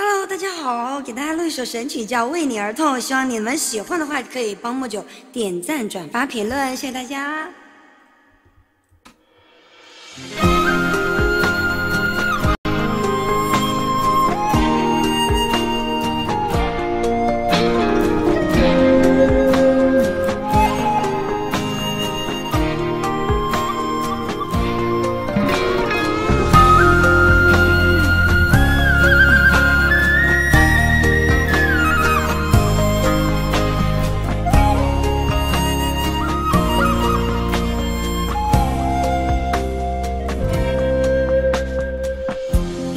Hello，大家好，给大家录一首神曲叫《为你而痛》，希望你们喜欢的话可以帮莫九点赞、转发、评论，谢谢大家。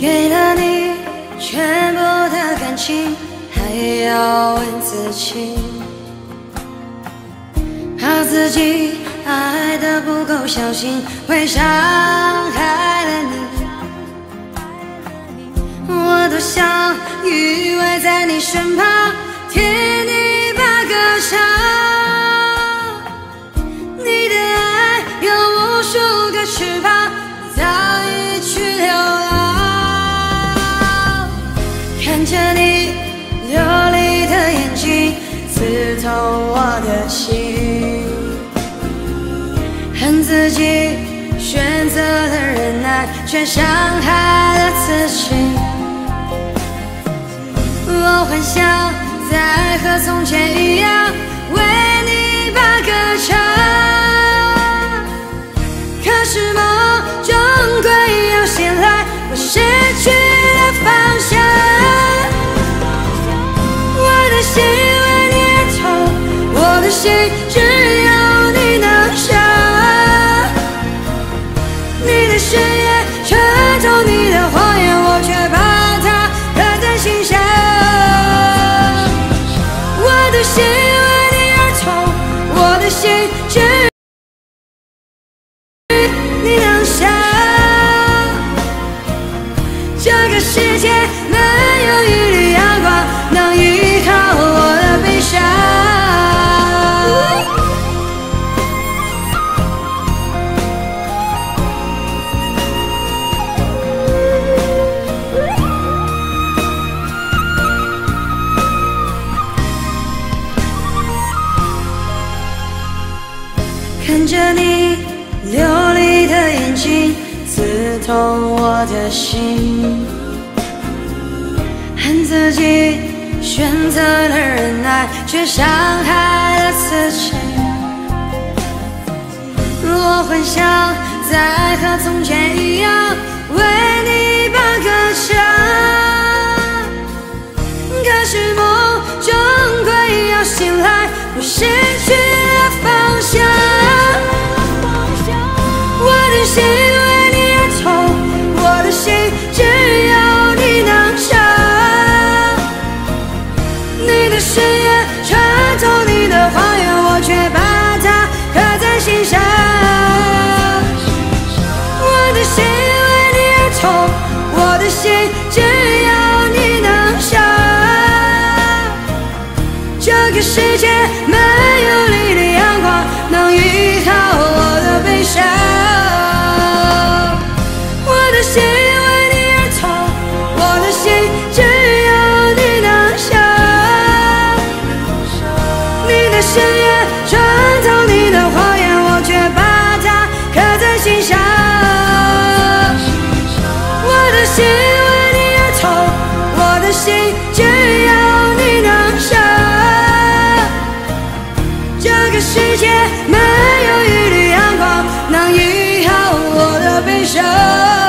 给了你全部的感情，还要问自己，怕自己爱的不够小心，会伤害了你。我多想依偎在你身旁，听你把歌唱。你的爱有无数个翅膀，早已着你流泪的眼睛，刺痛我的心。恨自己选择了忍耐，却伤害了自己。我幻想再和从前一样，世界没有一缕阳光能依靠我的悲伤。看着你流离的眼睛，刺痛我的心。自己选择了忍耐，却伤害了自己。我幻想再和从前一样，为你把歌唱。可是梦终归要醒来，我失去心只有你能伤。这个世界没有你的阳光能依靠我的悲伤。我的心为你而痛，我的心只有你能伤。你的誓言飞翔。